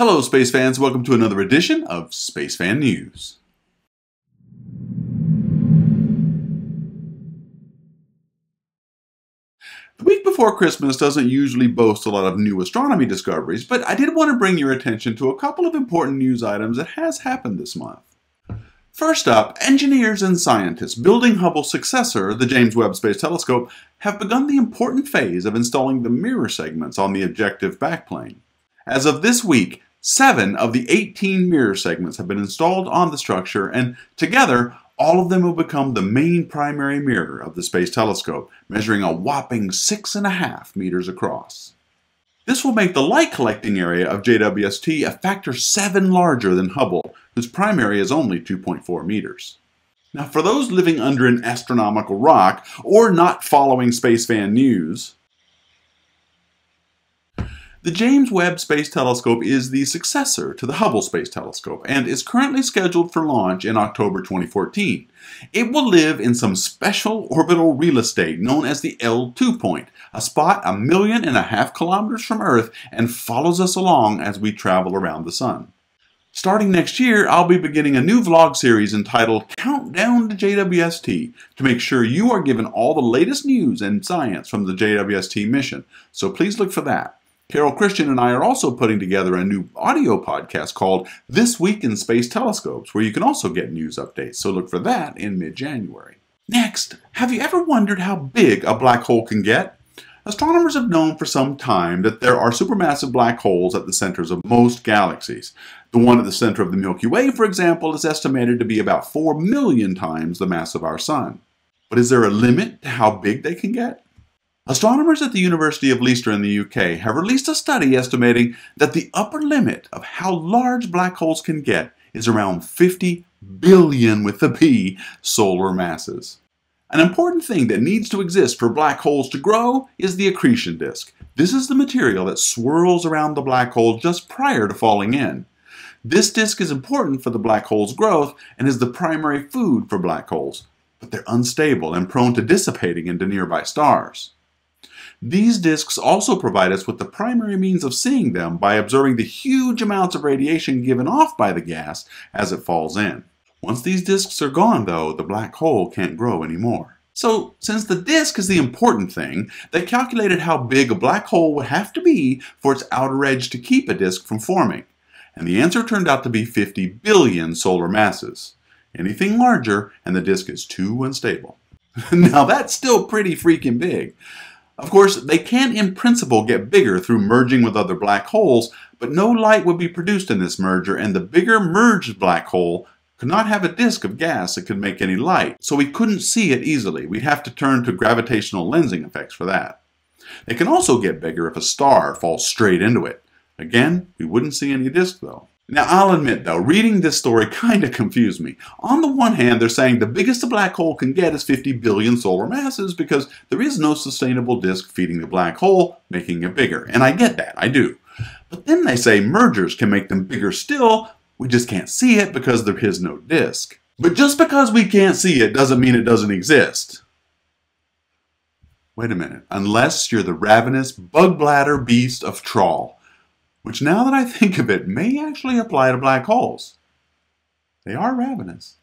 Hello, space fans. Welcome to another edition of Space Fan News. The week before Christmas doesn't usually boast a lot of new astronomy discoveries, but I did want to bring your attention to a couple of important news items that has happened this month. First up, engineers and scientists building Hubble's successor, the James Webb Space Telescope, have begun the important phase of installing the mirror segments on the objective backplane. As of this week, seven of the 18 mirror segments have been installed on the structure, and together, all of them will become the main primary mirror of the Space Telescope, measuring a whopping six and a half meters across. This will make the light collecting area of JWST a factor 7 larger than Hubble, whose primary is only 2.4 meters. Now, for those living under an astronomical rock or not following space fan news, the James Webb Space Telescope is the successor to the Hubble Space Telescope and is currently scheduled for launch in October 2014. It will live in some special orbital real estate known as the L2 point, a spot a million and a half kilometers from Earth and follows us along as we travel around the Sun. Starting next year, I'll be beginning a new vlog series entitled Countdown to JWST to make sure you are given all the latest news and science from the JWST mission, so please look for that. Carol Christian and I are also putting together a new audio podcast called This Week in Space Telescopes, where you can also get news updates, so look for that in mid January. Next, have you ever wondered how big a black hole can get? Astronomers have known for some time that there are supermassive black holes at the centers of most galaxies. The one at the center of the Milky Way, for example, is estimated to be about 4 million times the mass of our Sun. But is there a limit to how big they can get? Astronomers at the University of Leicester in the UK have released a study estimating that the upper limit of how large black holes can get is around 50 billion with the B solar masses. An important thing that needs to exist for black holes to grow is the accretion disk. This is the material that swirls around the black hole just prior to falling in. This disk is important for the black hole's growth and is the primary food for black holes, but they're unstable and prone to dissipating into nearby stars. These disks also provide us with the primary means of seeing them by observing the huge amounts of radiation given off by the gas as it falls in. Once these disks are gone, though, the black hole can't grow anymore. So, since the disk is the important thing, they calculated how big a black hole would have to be for its outer edge to keep a disk from forming. And the answer turned out to be 50 billion solar masses. Anything larger, and the disk is too unstable. now, that's still pretty freaking big. Of course, they can in principle get bigger through merging with other black holes, but no light would be produced in this merger, and the bigger merged black hole could not have a disk of gas that could make any light, so we couldn't see it easily. We'd have to turn to gravitational lensing effects for that. They can also get bigger if a star falls straight into it. Again, we wouldn't see any disk though. Now, I'll admit though, reading this story kind of confused me. On the one hand, they're saying the biggest a black hole can get is 50 billion solar masses because there is no sustainable disk feeding the black hole, making it bigger. And I get that, I do. But then they say mergers can make them bigger still, we just can't see it because there is no disk. But just because we can't see it doesn't mean it doesn't exist. Wait a minute. Unless you're the ravenous Bugblatter beast of Traal which now that I think of it may actually apply to black holes. They are ravenous.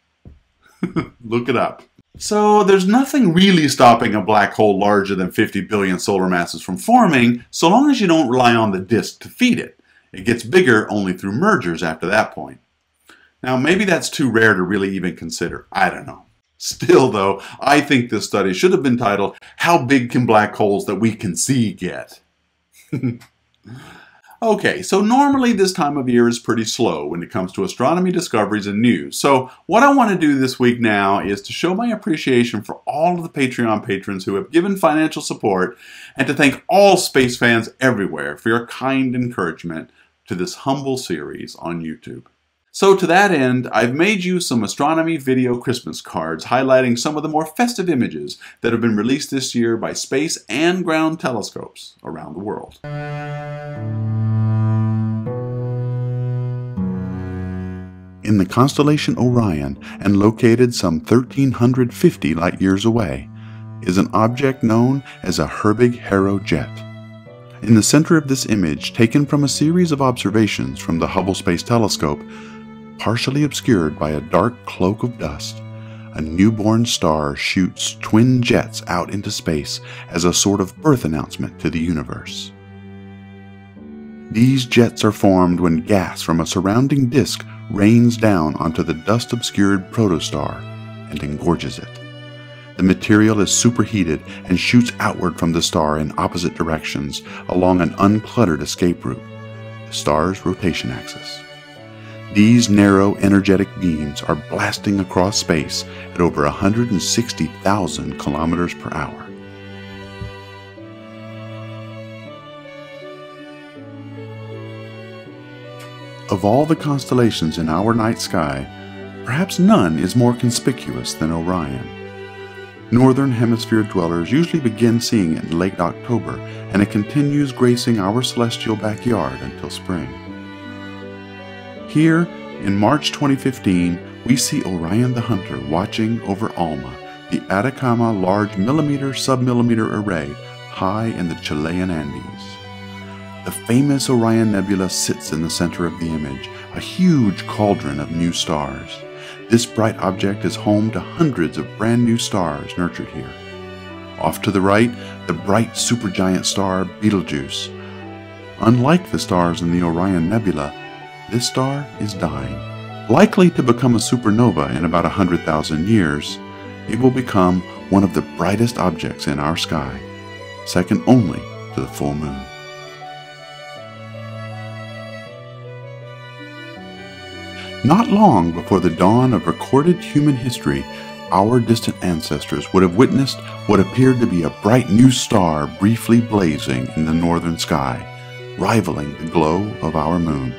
Look it up. So there's nothing really stopping a black hole larger than 50 billion solar masses from forming, so long as you don't rely on the disk to feed it. It gets bigger only through mergers after that point. Now maybe that's too rare to really even consider. I don't know. Still though, I think this study should have been titled, How Big Can Black Holes That We Can See Get? Okay, so normally this time of year is pretty slow when it comes to astronomy discoveries and news. So what I want to do this week now is to show my appreciation for all of the Patreon patrons who have given financial support and to thank all space fans everywhere for your kind encouragement to this humble series on YouTube. So to that end, I've made you some astronomy video Christmas cards highlighting some of the more festive images that have been released this year by space and ground telescopes around the world. In the constellation Orion, and located some 1350 light years away, is an object known as a Herbig Haro jet. In the center of this image, taken from a series of observations from the Hubble Space Telescope, partially obscured by a dark cloak of dust, a newborn star shoots twin jets out into space as a sort of birth announcement to the universe. These jets are formed when gas from a surrounding disk rains down onto the dust obscured protostar and engorges it. The material is superheated and shoots outward from the star in opposite directions along an uncluttered escape route, the star's rotation axis. These narrow, energetic beams are blasting across space at over 160,000 kilometers per hour. Of all the constellations in our night sky, perhaps none is more conspicuous than Orion. Northern Hemisphere dwellers usually begin seeing it in late October, and it continues gracing our celestial backyard until spring. Here, in March 2015, we see Orion the Hunter watching over ALMA, the Atacama Large Millimeter Submillimeter Array, high in the Chilean Andes. The famous Orion Nebula sits in the center of the image, a huge cauldron of new stars. This bright object is home to hundreds of brand new stars nurtured here. Off to the right, the bright supergiant star Betelgeuse. Unlike the stars in the Orion Nebula, this star is dying. Likely to become a supernova in about 100,000 years, it will become one of the brightest objects in our sky, second only to the full moon. Not long before the dawn of recorded human history, our distant ancestors would have witnessed what appeared to be a bright new star briefly blazing in the northern sky, rivaling the glow of our moon.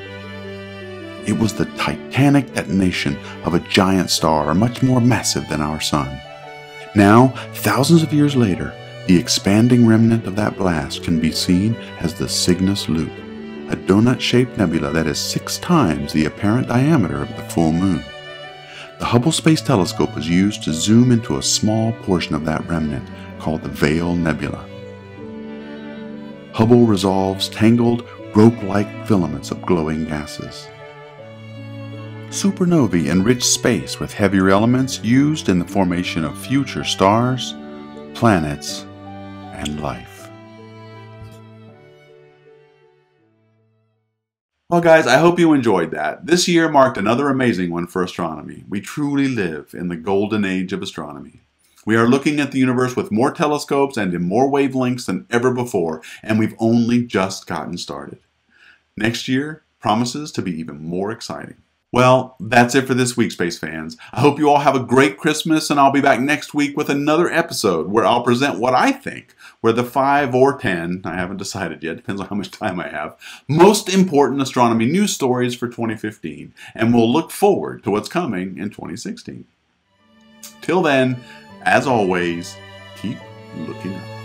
It was the titanic detonation of a giant star much more massive than our sun. Now, thousands of years later, the expanding remnant of that blast can be seen as the Cygnus Loop a donut-shaped nebula that is six times the apparent diameter of the full moon. The Hubble Space Telescope was used to zoom into a small portion of that remnant called the Veil Nebula. Hubble resolves tangled, rope-like filaments of glowing gases. Supernovae enrich space with heavier elements used in the formation of future stars, planets, and life. Well, guys, I hope you enjoyed that. This year marked another amazing one for astronomy. We truly live in the golden age of astronomy. We are looking at the universe with more telescopes and in more wavelengths than ever before, and we've only just gotten started. Next year promises to be even more exciting. Well, that's it for this week, Space fans. I hope you all have a great Christmas, and I'll be back next week with another episode where I'll present what I think were the five or ten, I haven't decided yet, depends on how much time I have, most important astronomy news stories for 2015, and we'll look forward to what's coming in 2016. Till then, as always, keep looking up.